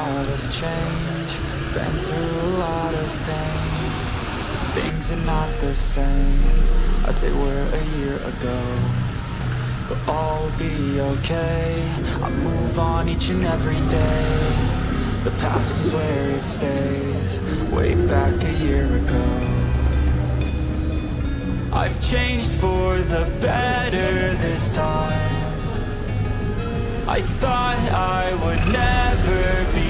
lot of change, been through a lot of. Some things are not the same as they were a year ago. But all be okay. I move on each and every day. The past is where it stays, way back a year ago. I've changed for the better this time. I thought I would never be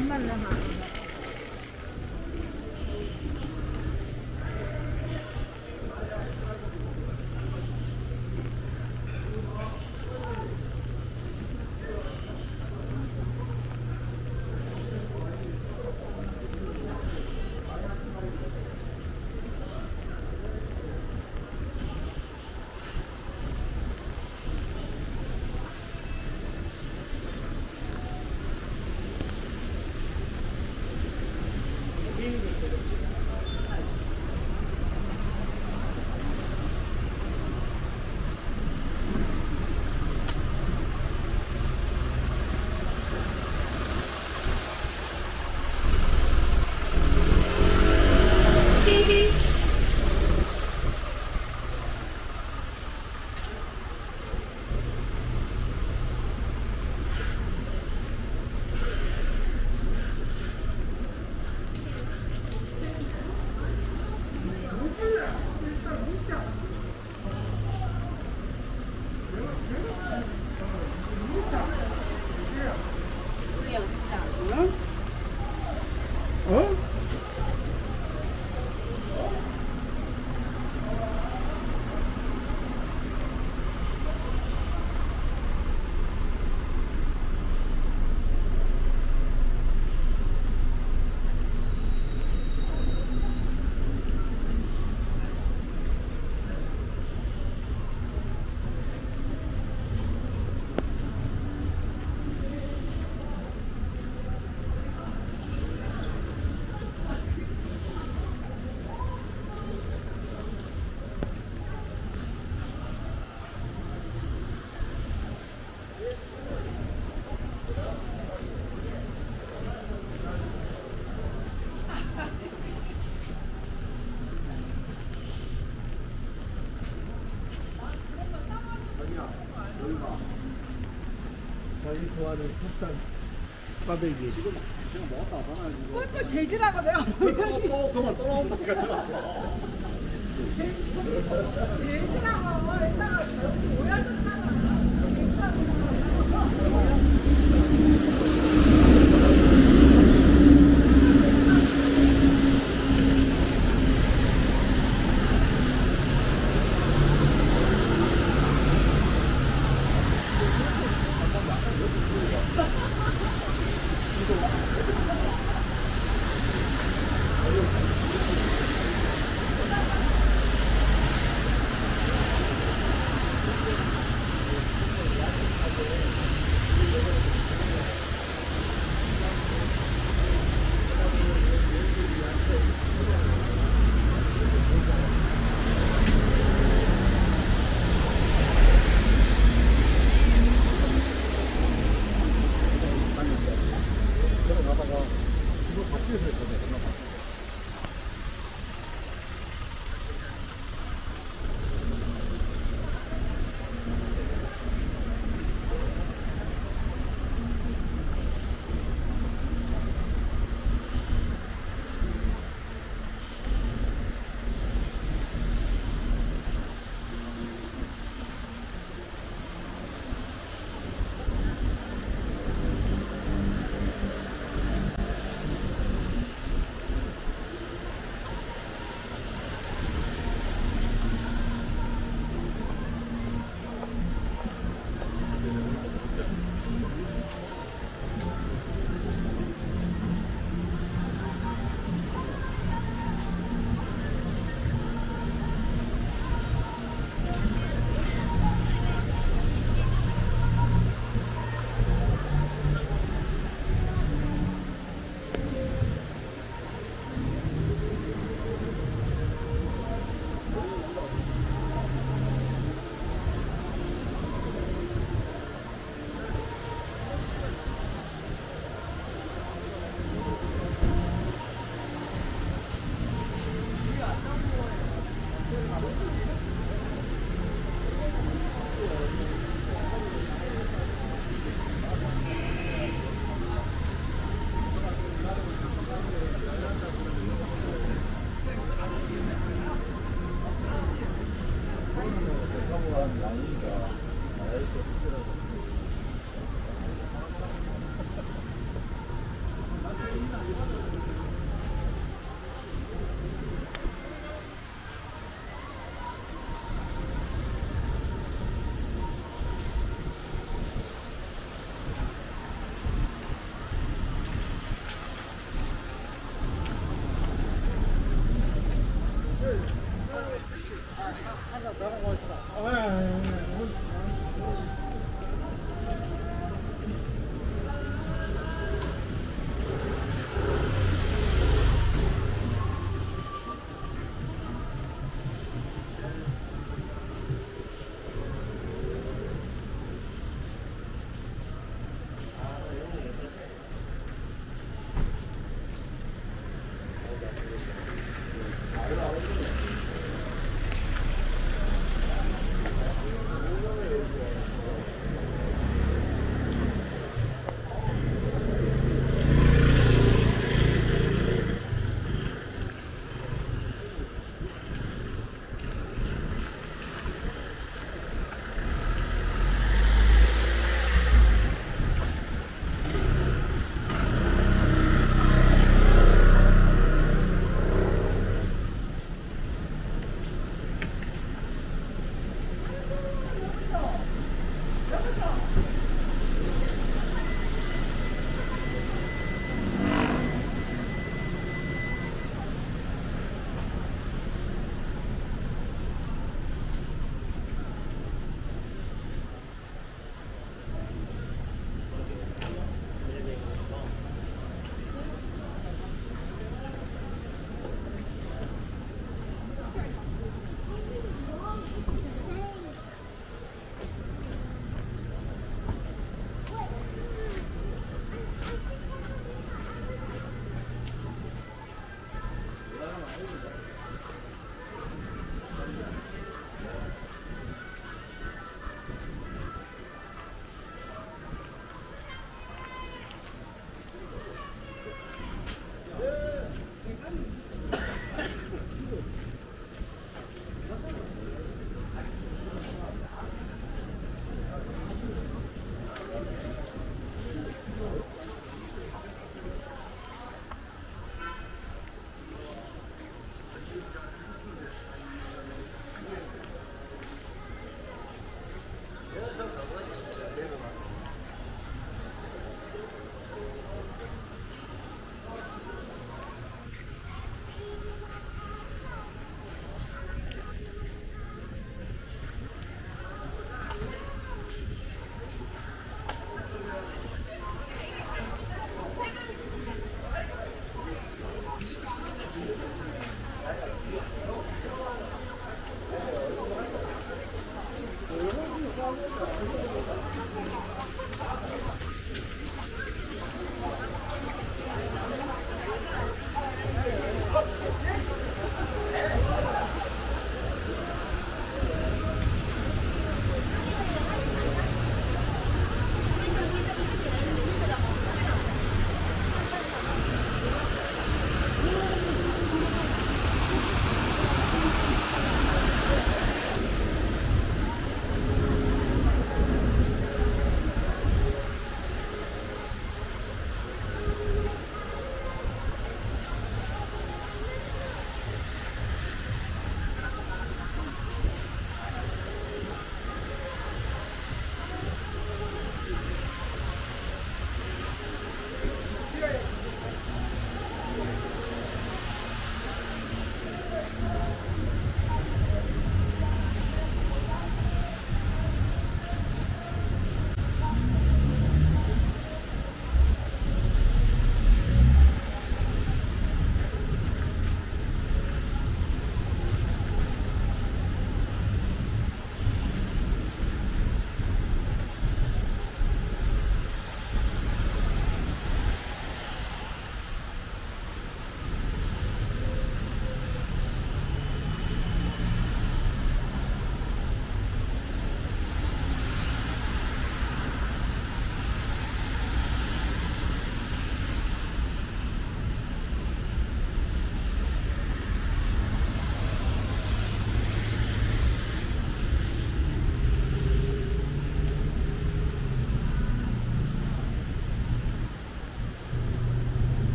慢门了哈。 자기 좋아하는 국산 꽈배기 지금 지금 먹었다 하잖아요 꿀꿀 돼지라고 내가 또 그만 떨어온다 돼지라고 했다가 오해하셨잖아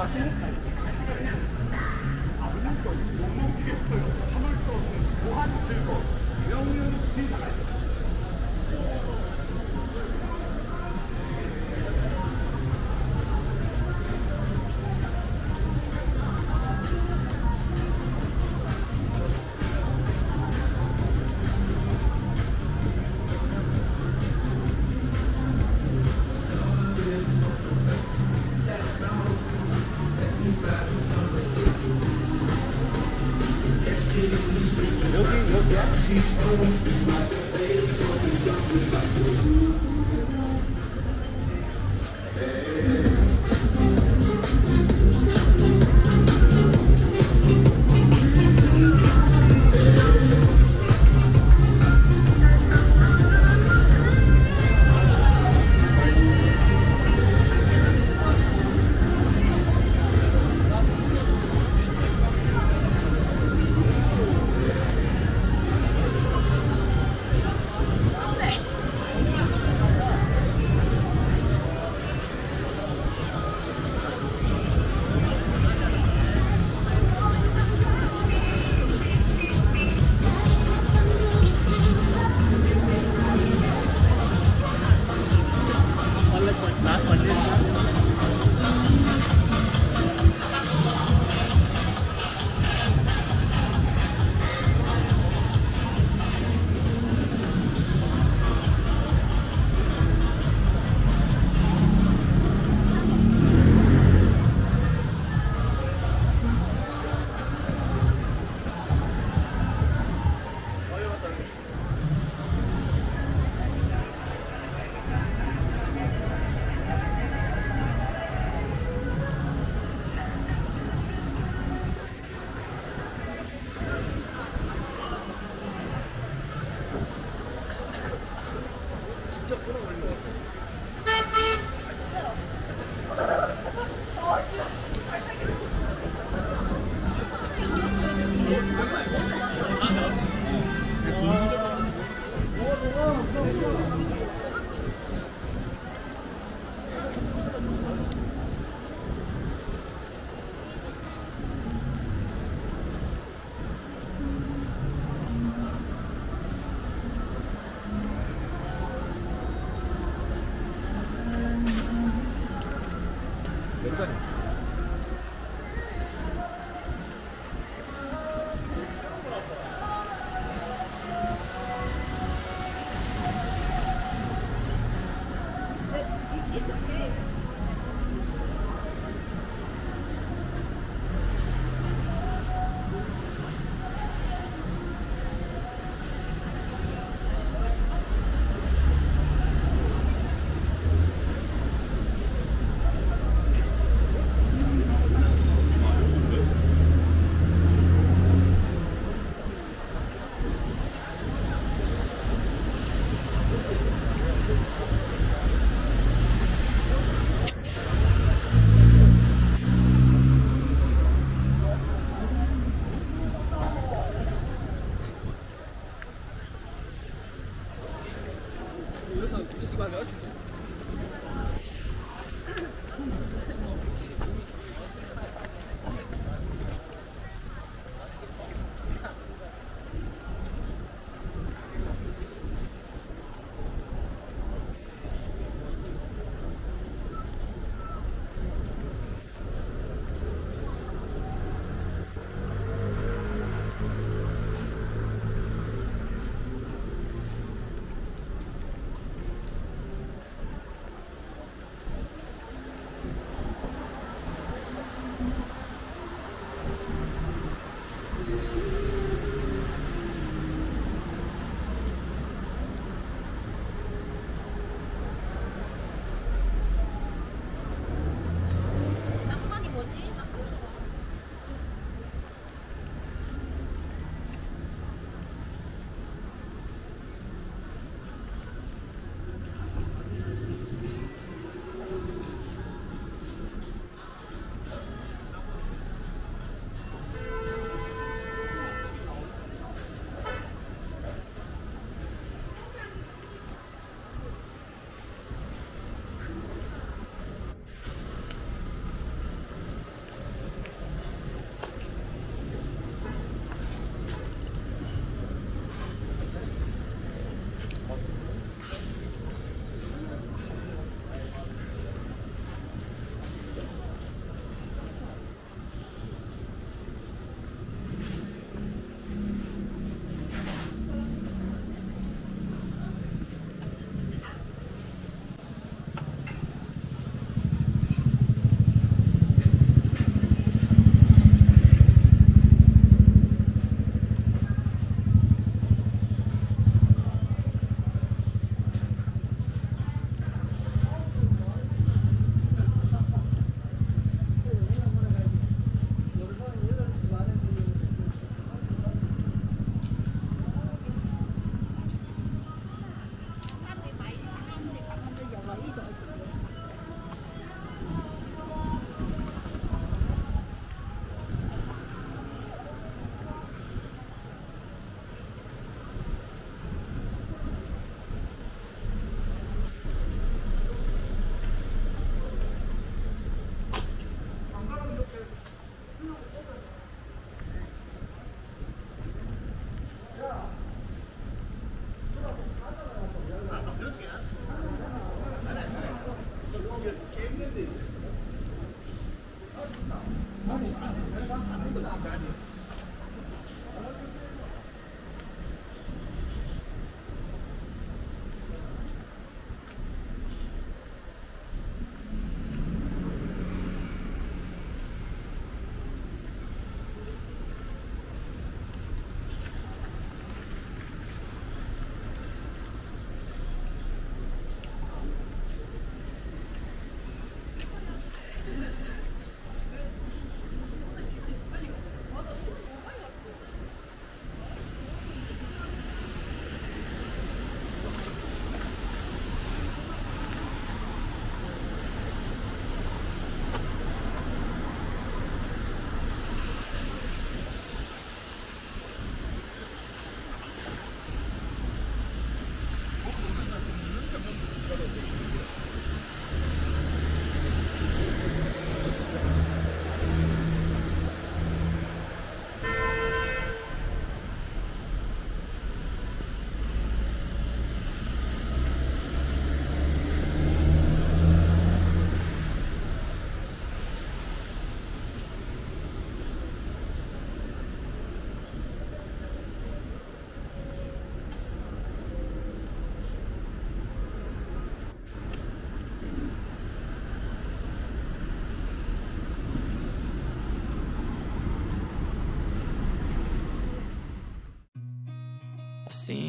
아직도 너무 깊어요. 참을 수 없는 무한 즐거움. 명륜 지사가